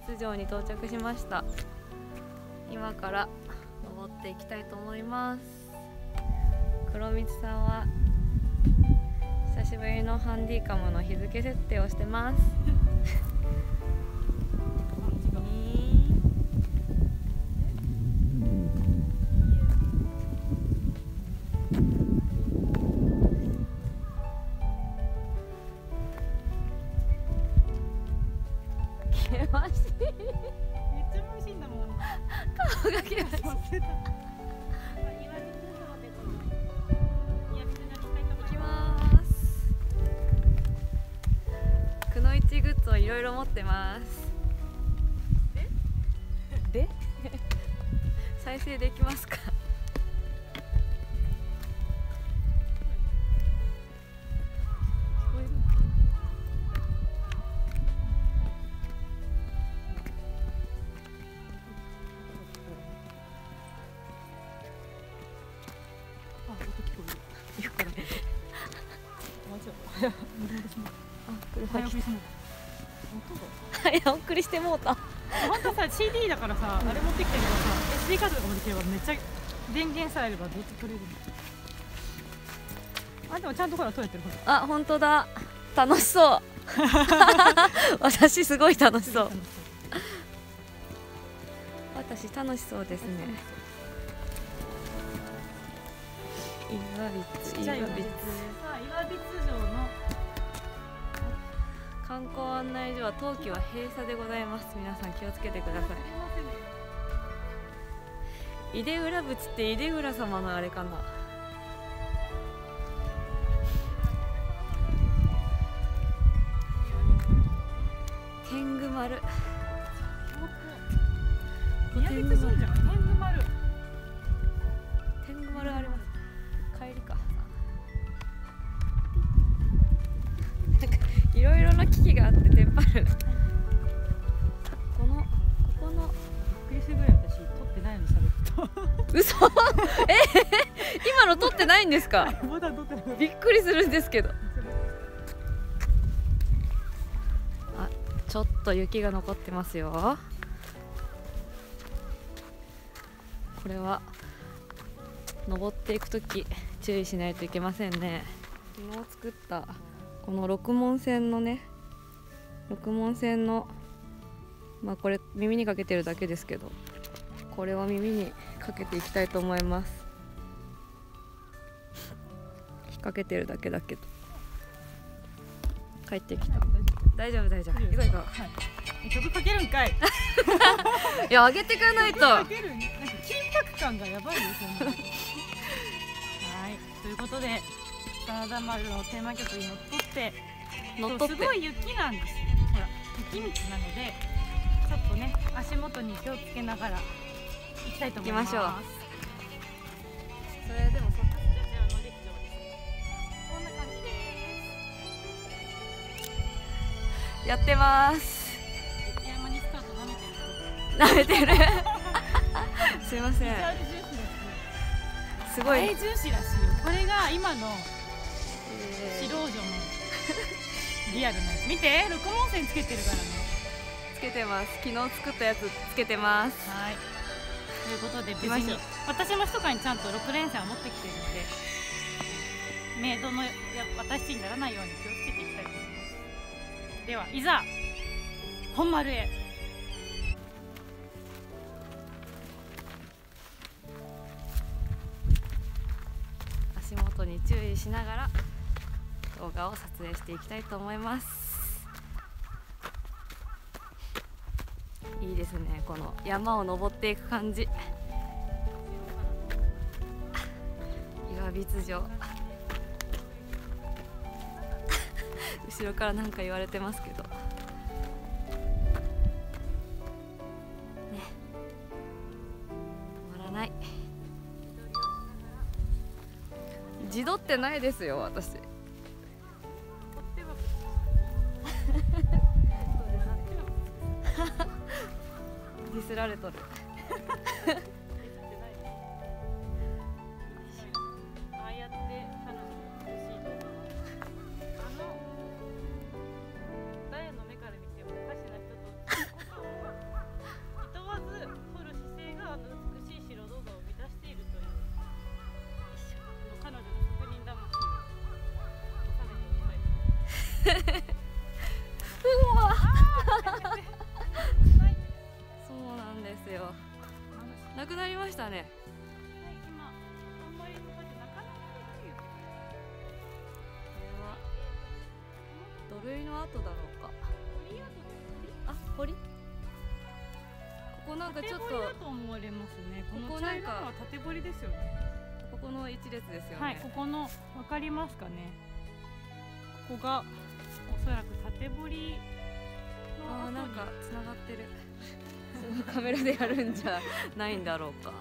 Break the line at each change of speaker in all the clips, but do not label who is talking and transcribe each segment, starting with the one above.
津城に到着しました。今から登っていきたいと思います。黒光さんは久しぶりのハンディカムの日付設定をしてます。しい
忘れた。岩手空港でこの宮城になりたいと思い
行き
ます。
ますくのいちグッズをいろいろ持ってますで再生できますか
早送りしもう。
早送りしてもうた。
本当さ、CD だからさ、あれ持ってきてるからさ、SD カードとかもできればめっちゃ電源さえあればどっち取れるの。あ、でもちゃんとほら取れてるほら。
あ本当だ楽しそう 私すごい楽しそう私楽しそうですね岩
ち
櫃
っちゃい岩櫃
岩櫃
さあ岩櫃城の
観光案内所は冬季は閉鎖でございます。皆さん気をつけてください。井出浦淵って井出浦様のあれかな。天狗丸。
天狗丸。
え 今の撮ってないんですか？
た。まだ撮ってない。
びっくりするんですけどあちょっと雪が残ってますよこれは登っていく時注意しないといけませんね昨日作ったこの六門線のね六門線のまあこれ耳にかけてるだけですけどこれを耳にかけていきたいと思います引っ掛けてるだけだけど帰ってきた大丈夫大丈夫行こう行こ
はい。曲かけるんかい。
う いや上げてくれないと
かける。なんか緊迫感がやばいですよね。はい。ということで、真田丸のテーマ曲にのっとって、
乗っ取って
すごい雪なんですよ。ほら、雪道なので、ちょっとね、足元に気をつけながら行きたいと思います。
行きましょうそれでもそ
こんな感じです。
やってます
雪山にスカート舐めてる。
舐めてるすいません
す。
すごい、
重視らしいよ。これが今の
えー
白王女のリアルなやつ見て六文線つけてるからね
つけてます昨日作ったやつつけてます
はいということで無事に私も密かにちゃんと6連戦を持ってきているのでメイドのや私にならないように気をつけていきたいと思います。ではいざ本丸へ。
足元に注意しながら動画を撮影していきたいと思いますいいですね。この山を登っていく感じ。岩櫃城。後ろから何か言われてますけど。ね。止まらない。自撮ってないですよ私。ィスられとる。
し
たね。
はい今あんまり向かってなかなか
これは土塁の跡だろうか。あ堀？ここなんかちょっと
だと思われますね。この
ここなんか
茶色のは縦堀ですよね。
ここの一列ですよね、
はいここのわかりますかね。ここがおそらく縦堀
あーなんかつながってるカメラでやるんじゃないんだろうか。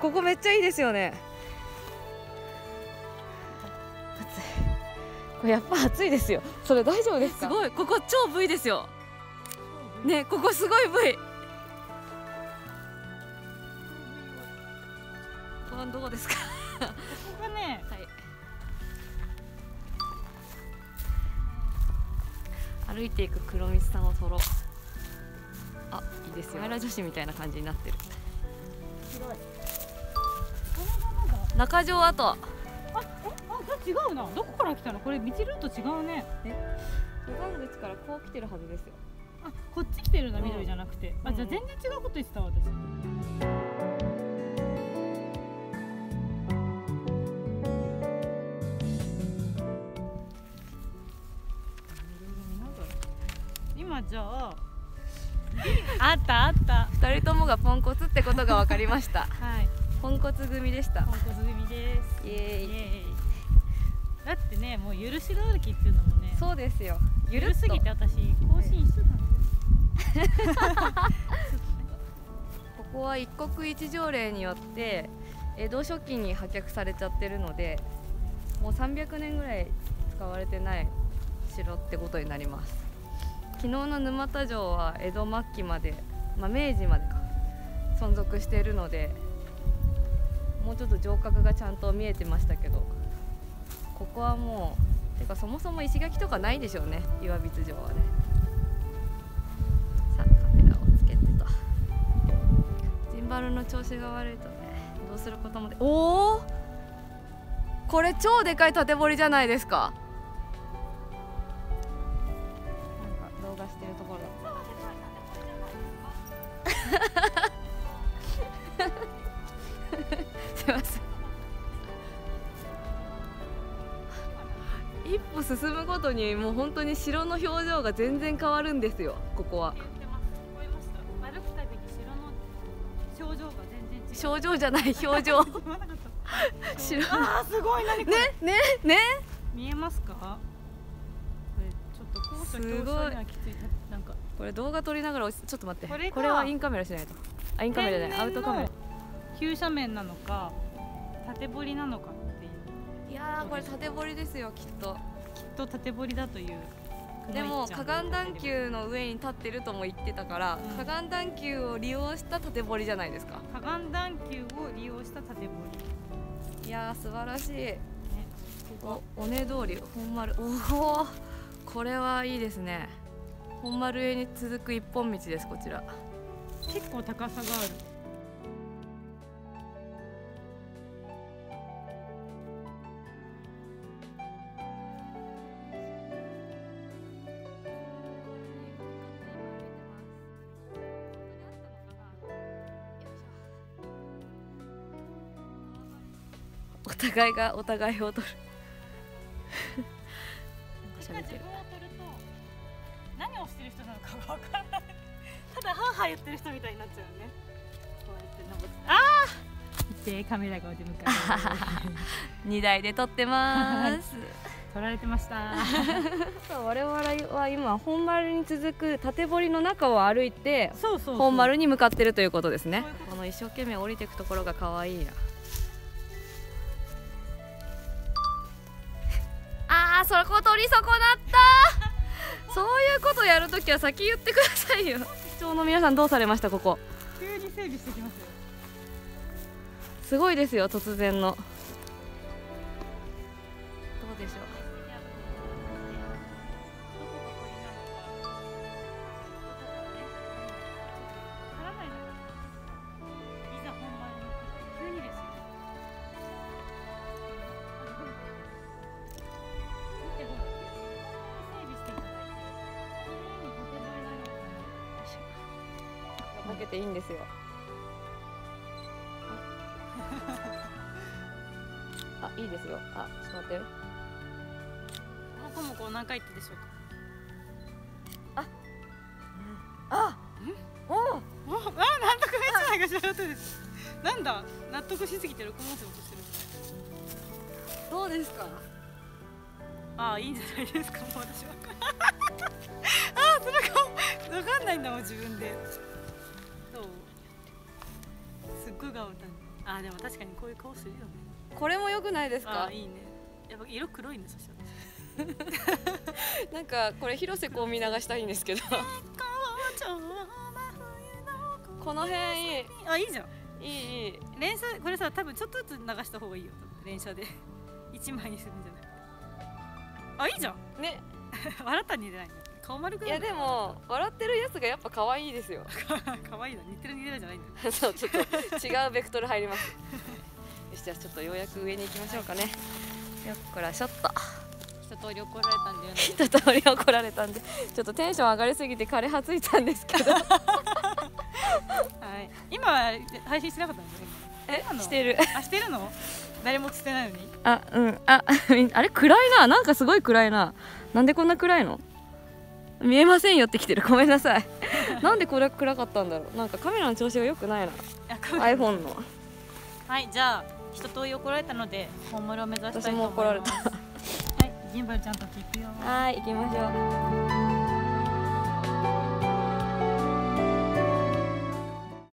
ここめっちゃいいですよね。暑い。これやっぱ暑いですよ。それ大丈夫ですか？すごい。ここ超 V ですよ。ねここすごい V ここどこですか？
ここがね。
はい。歩いていく黒光さんを撮ろう。あいいですよ。女子みたいな感じになってる。中条跡。
あ、え、あ、違うな。どこから来たの？これ道ルート違うね。
登山口からこう来てるはずですよ。
あ、こっち来てる
ん
緑じゃなくて。あ、
うん
じゃあ全然違うこと言ってた私。今じゃあ。あったあった。
二人ともがポンコツってことが分かりました
はい。
ポンコツ組でした
ポンコツ組です。
イエ
イエ
ーイ
ーイ。だってね、もう許しが歩きっていうのもね。
そうですよゆるっと
ゆるすぎて私更新してたんですよ。
ここは一国一条例によって江戸初期に破却されちゃってるのでもう300年ぐらい使われてない城ってことになります。昨日の沼田城は江戸末期まで、まあ、明治までか存続しているのでもうちょっと城郭がちゃんと見えてましたけどここはもうてかそもそも石垣とかないでしょうね岩櫃城はね。バルの調子が悪いとねどうすることもでおおこれ超でかい縦彫りじゃないですか。なんか動画してるところ。すいません。一歩進むごとにもう本当に城の表情が全然変わるんですよここは
症状
じゃない表情。
言わなかった。
城
あーすごい何これ。
ねねね。
見えますか？これちょっと高所恐怖症にはきつい。なんか
これ動画撮りながら落ちちょっと待って。
これ
はインカメラしないと。あインカメラじゃない。アウトカメラ。
急斜面なのか縦掘りなのかっていう。
いやーこれ縦彫りですよきっと。
きっと縦掘りだという。
でも河岸段丘の上に立ってるとも言ってたから、
うん。
河岸段丘を利用した縦彫りじゃないですか
河岸段丘を利用した縦掘り
いやー素晴らしい。
ね
お尾根通り本丸。おおこれはいいですね。本丸へに続く一本道ですこちら。
結構高さがある
互いがお互いを取る。なんか喋ってる
自分を取ると何をしてる人なのかがわからない。ただハーハー言ってる人みたいになっちゃうよね。こうやって登って。ああカメラがお出迎え
2台で撮ってます。
撮られてました。
我々は今本丸に続く縦堀の中を歩いて
そうそうそう。
本丸に向かってるということですね。
こ
の一生懸命降りていくところが可愛いなそこ取り損なった。そういうことやるときは先言ってくださいよ。市長の皆さんどうされました？ここ。
急に整備してきますよ。
すごいですよ突然の。どうでしょう投げていいんですよ。あいいですよ。あちょっと待って。
もこもこ何回言ってでしょうか？
あおお
おあ納得めっちゃないかしらです。なんだ？納得しすぎて録音しようとしてる
どうですか？
ああいいんじゃないですか。もう私は。ああその顔わかんないんだもん自分ですっごい顔だねああでも確かにこういう顔するよね。
これも良くないですか
いいね。やっぱ色黒いねそしたら
なんかこれ広瀬香美流したいんですけど。この辺いい。
あいいじゃん。
いいいい。
連写これさ多分ちょっとずつ流した方がいいよ。連写で。一枚にするんじゃない。あいいじゃん。
ね。
笑ったんじゃない。の顔丸く
いやでも笑ってるやつがやっぱ可愛いですよ。
可愛いな似てる似てるじゃないんだよ。
そうちょっと違うベクトル入ります。よしじゃあちょっとようやく上に行きましょうかね。よっこらしょっと。
一通り怒られたんだよね。
一通り怒られたんで。ちょっとテンション上がりすぎて枯葉ついたんですけど。
はい。今は配信してなかったんですよ
えしてる。
あしてるの？誰もしてないのに？
あうん。ああれ暗いな。なんかすごい暗いな。なんでこんな暗いの？見えませんよって来てる。ごめんなさい。なんでこれ暗かったんだろう。なんかカメラの調子が良くないな。iPhone の。
はいじゃあ一通り怒られたので本丸を目指したいと思います。
私も怒られた。
はいジンバルちゃんたち行くよ。
はい行きましょう